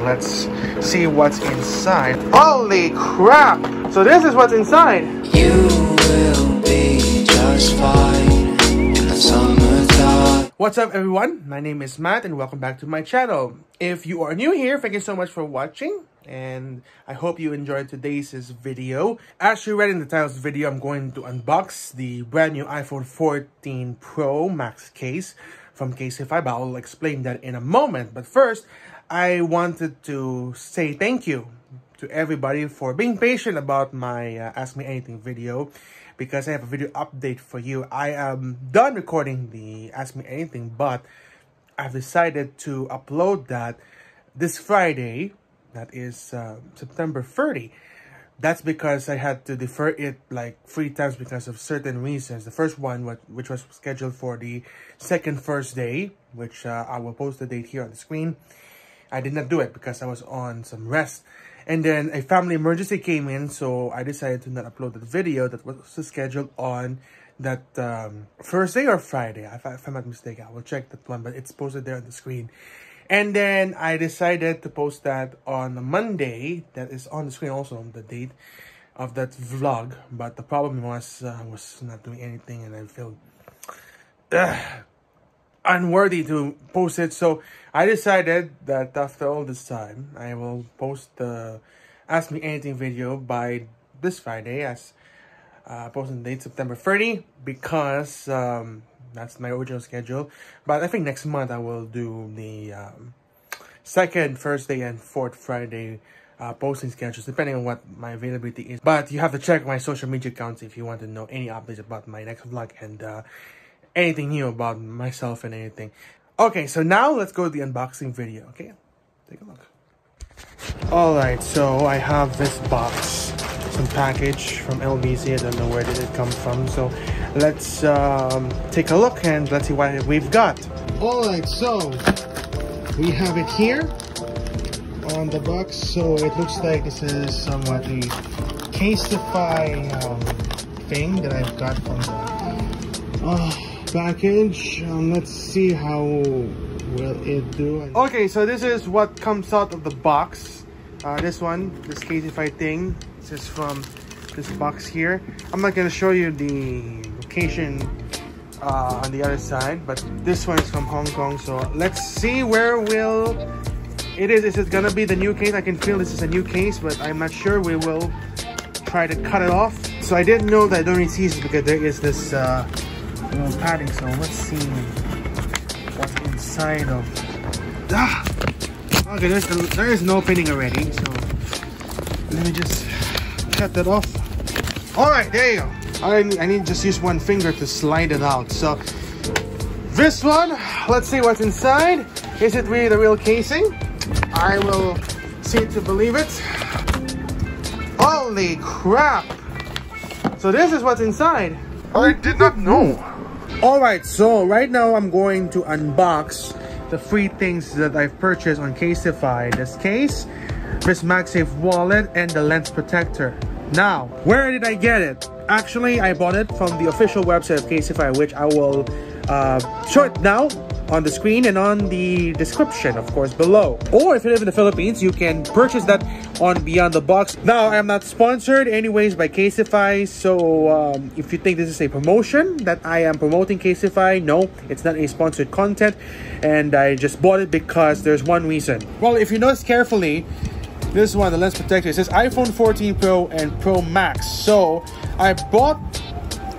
Let's see what's inside. Holy crap! So this is what's inside. You will be just fine in the summertime. What's up everyone? My name is Matt and welcome back to my channel. If you are new here, thank you so much for watching and I hope you enjoyed today's video. As you read in the title of the video, I'm going to unbox the brand new iPhone 14 Pro Max case from Casetify. I'll explain that in a moment. But first, I wanted to say thank you to everybody for being patient about my uh, Ask Me Anything video because I have a video update for you. I am done recording the Ask Me Anything, but I've decided to upload that this Friday, that is uh, September 30. That's because I had to defer it like three times because of certain reasons. The first one, which was scheduled for the second first day, which uh, I will post the date here on the screen. I did not do it because I was on some rest. And then a family emergency came in, so I decided to not upload the video that was scheduled on that um, Thursday or Friday. If, I, if I'm not mistaken, I will check that one, but it's posted there on the screen. And then I decided to post that on Monday. That is on the screen also, the date of that vlog. But the problem was uh, I was not doing anything and I felt uh, unworthy to post it. So I decided that after all this time, I will post the Ask Me Anything video by this Friday as uh, posting date September 30 because um, that's my original schedule. But I think next month I will do the um, second Thursday and fourth Friday uh, posting schedules, depending on what my availability is. But you have to check my social media accounts if you want to know any updates about my next vlog and uh, anything new about myself and anything. Okay, so now let's go to the unboxing video, okay? Take a look. Alright, so I have this box, some package from LBC. I don't know where did it come from. So let's um, take a look and let's see what we've got. Alright, so we have it here on the box. So it looks like this is somewhat a Casetify um, thing that I've got from the... Oh, package. Um, let's see how will it do. Okay, so this is what comes out of the box. Uh, this one, this Casetify thing. This is from this box here. I'm not going to show you the location uh, on the other side, but this one is from Hong Kong. So let's see where will it is. Is it going to be the new case? I can feel this is a new case, but I'm not sure. We will try to cut it off. So I didn't know that I don't receive it because there is this uh, So let's see what's inside of. Ah! Okay, there's the, there is no opening already. So let me just cut that off. All right, there you go. I, I need to just use one finger to slide it out. So this one, let's see what's inside. Is it really the real casing? I will see to believe it. Holy crap! So this is what's inside. I did not know. Alright, so right now I'm going to unbox the three things that I've purchased on Casetify. This case, this MagSafe wallet, and the lens protector. Now, where did I get it? Actually, I bought it from the official website of Casetify, which I will uh, show it now on the screen and on the description, of course, below. Or if you live in the Philippines, you can purchase that on Beyond the Box. Now, I am not sponsored anyways by Casetify, so um, if you think this is a promotion that I am promoting Casetify, no, it's not a sponsored content, and I just bought it because there's one reason. Well, if you notice carefully, this one, the lens protector, it says iPhone 14 Pro and Pro Max. So, I bought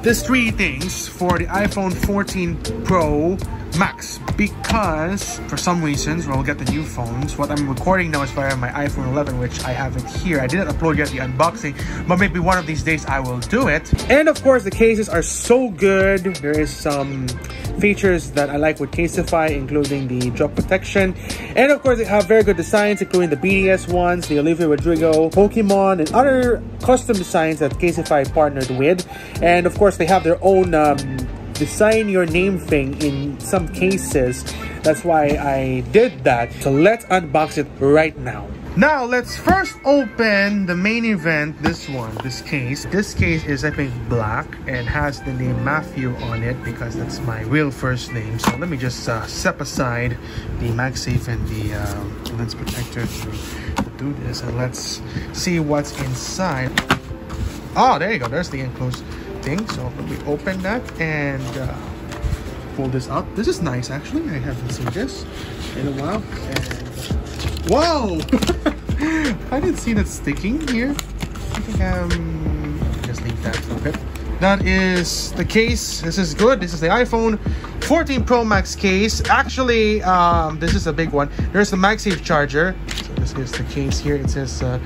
these three things for the iPhone 14 Pro Max because for some reasons when we'll get the new phones. What I'm recording now is via my iPhone 11 which I have it here. I didn't upload yet the unboxing but maybe one of these days I will do it. And of course the cases are so good. There is some features that I like with Casetify including the drop protection. And of course they have very good designs including the BTS ones the Olivia Rodrigo Pokemon and other custom designs that Casetify partnered with. And of course they have their own um, design your name thing in some cases. That's why I did that. So let's unbox it right now. Now, let's first open the main event, this one, this case. This case is, I think, black and has the name Matthew on it because that's my real first name. So let me just uh, step aside the MagSafe and the uh, lens protector to, to do this. And let's see what's inside. Oh, there you go. There's the enclosed thing. So let me open that and uh, pull this out. This is nice, actually. I haven't seen this in a while. And Whoa! I didn't see that sticking here. I think um just leave that for a bit. That is the case. This is good. This is the iPhone 14 Pro Max case. Actually, um, this is a big one. There's the MagSafe charger. So this is the case here. It says uh,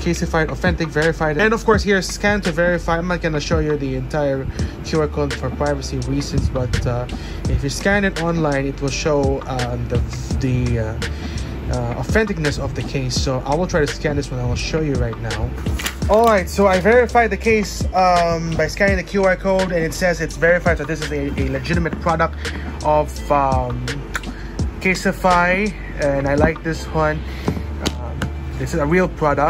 Casetified, authentic, verified. And of course here, scan to verify. I'm not gonna show you the entire QR code for privacy reasons, but uh, if you scan it online, it will show uh, the, the uh, uh, authenticness of the case. So I will try to scan this one. I will show you right now. All right, so I verified the case um, by scanning the QR code, and it says it's verified. So this is a, a legitimate product of um, Casetify, and I like this one. Um, this is a real product.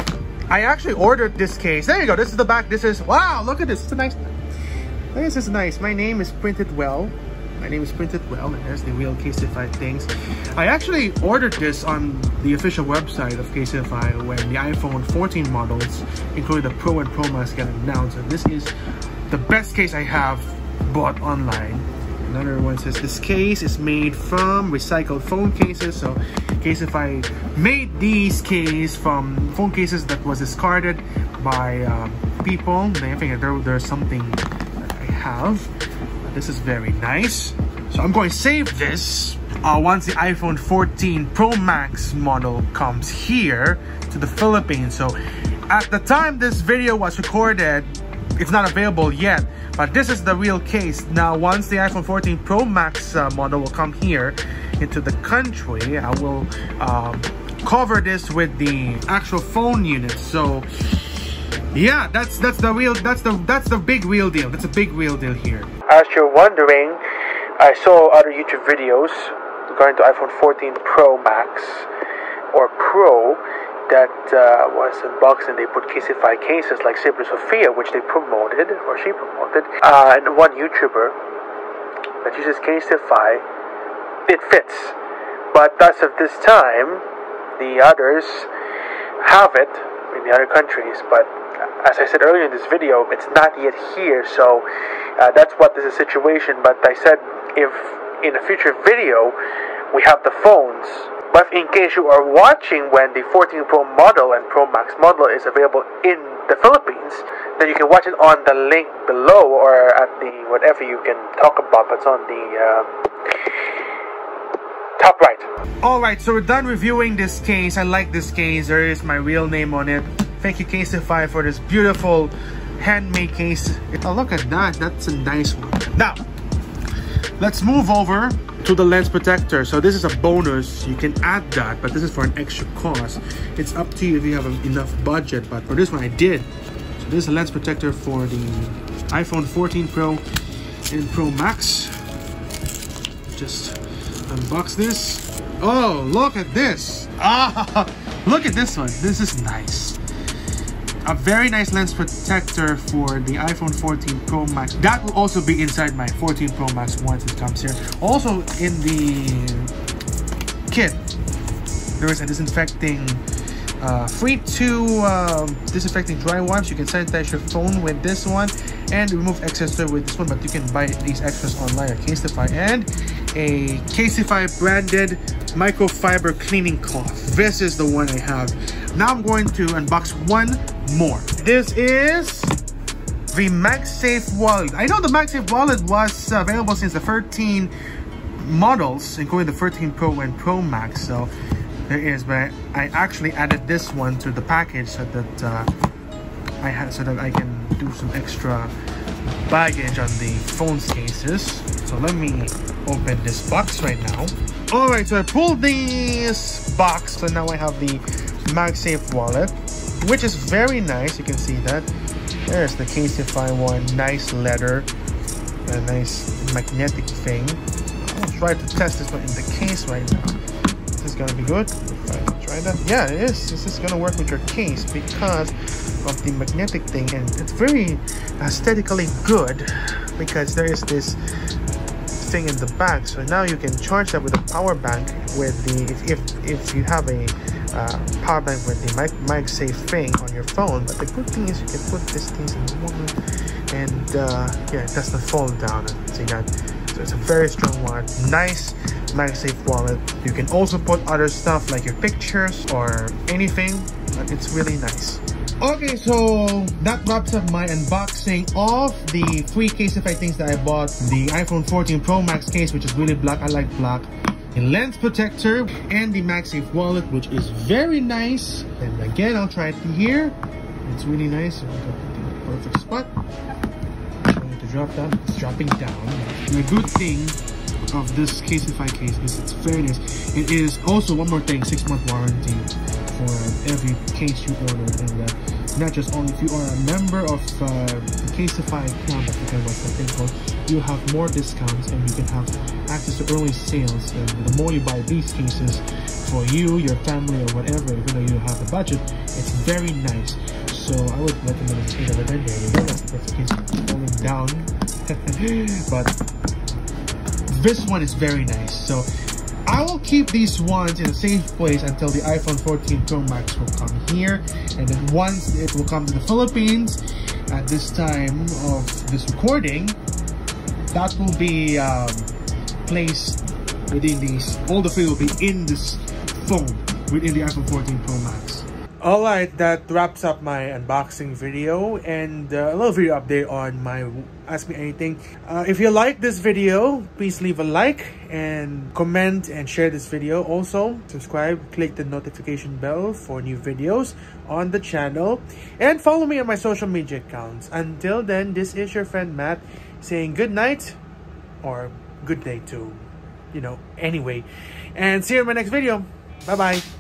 I actually ordered this case. There you go. This is the back. This is wow. Look at this. It's a nice. This is nice. My name is printed well. My name is Printed Well, there's the real Casetify things. I actually ordered this on the official website of Casetify when the iPhone 14 models, including the Pro and Pro Max, get announced. And this is the best case I have bought online. Another one says this case is made from recycled phone cases. So Casetify made these cases from phone cases that was discarded by um, people. I think there, there's something I have. This is very nice. So I'm going to save this uh, once the iPhone 14 Pro Max model comes here to the Philippines. So at the time this video was recorded, it's not available yet. But this is the real case. Now, once the iPhone 14 Pro Max uh, model will come here into the country, I will um, cover this with the actual phone unit. So yeah, that's that's the real that's the that's the big real deal. That's a big real deal here. As you're wondering, I saw other YouTube videos regarding to iPhone 14 Pro Max or Pro that uh, was unboxed and they put Casetify cases like Sabre Sophia, which they promoted or she promoted, uh, and one YouTuber that uses Casetify, it fits. But as of this time, the others have it in the other countries, but as I said earlier in this video, it's not yet here, so uh, that's what is the situation. But I said if in a future video we have the phones, but in case you are watching when the 14 Pro model and Pro Max model is available in the Philippines, then you can watch it on the link below or at the whatever you can talk about that's on the um, top right. Alright, so we're done reviewing this case. I like this case. There is my real name on it. Thank you Casetify for this beautiful handmade case. Oh, look at that. That's a nice one. Now, let's move over to the lens protector. So this is a bonus. You can add that, but this is for an extra cost. It's up to you if you have enough budget, but for this one I did. So this is a lens protector for the iPhone 14 Pro and Pro Max. Just unbox this. Oh, look at this. Ah, look at this one. This is nice a very nice lens protector for the iPhone 14 Pro Max. That will also be inside my 14 Pro Max once it comes here. Also in the kit, there is a disinfecting uh, free to uh, disinfecting dry wipes. You can sanitize your phone with this one and remove excess dirt with this one, but you can buy these extras online at Casetify and a Casetify branded microfiber cleaning cloth. This is the one I have. Now I'm going to unbox one more. This is the MagSafe wallet. I know the MagSafe wallet was available since the 13 models, including the 13 Pro and Pro Max. So there is, but I actually added this one to the package so that uh, I had so that I can do some extra baggage on the phone's cases. So let me open this box right now. All right, so I pulled this box, so now I have the MagSafe wallet which is very nice. You can see that. There's the Casetify one. Nice leather. A nice magnetic thing. I'll try to test this one in the case right now. This is gonna be good. try that. Yeah, it is. This is gonna work with your case because of the magnetic thing, and it's very aesthetically good because there is this thing in the back. So now you can charge that with a power bank with the if if you have a uh, power bank with the mic MagSafe thing on your phone. But the good thing is you can put these things in one, and uh, yeah, it doesn't fall down. See that? So it's a very strong wallet. Nice MagSafe wallet. You can also put other stuff like your pictures or anything, but it's really nice. Okay, so that wraps up my unboxing of the free Casetify things that I bought. The iPhone 14 Pro Max case, which is really black. I like black. A lens protector and the MagSafe wallet, which is very nice. And again, I'll try it here. It's really nice. Perfect spot. I'm to drop down. It's dropping down. The good thing of this Casetify case is its fairness. It is also one more thing, six month warranty for every case you order, and uh, not just only if you are a member of uh, the Casetify Club, I forget what's the thing called, you have more discounts and you can have access to early sales. And the more you buy these cases for you, your family, or whatever, even though you have a budget, it's very nice. So I would recommend it over there. There you go. That's the perfect case falling down. but this one is very nice. So I will keep these ones in a safe place until the iPhone 14 Pro Max will come here. And then once it will come to the Philippines at this time of this recording, that will be um, placed within these, all the food will be in this phone within the iPhone 14 Pro Max. Alright, that wraps up my unboxing video and uh, a little video update on my Ask Me Anything. Uh, if you like this video, please leave a like and comment and share this video. Also, subscribe, click the notification bell for new videos on the channel and follow me on my social media accounts. Until then, this is your friend Matt saying good night or good day to, You know, anyway. And see you in my next video. Bye-bye.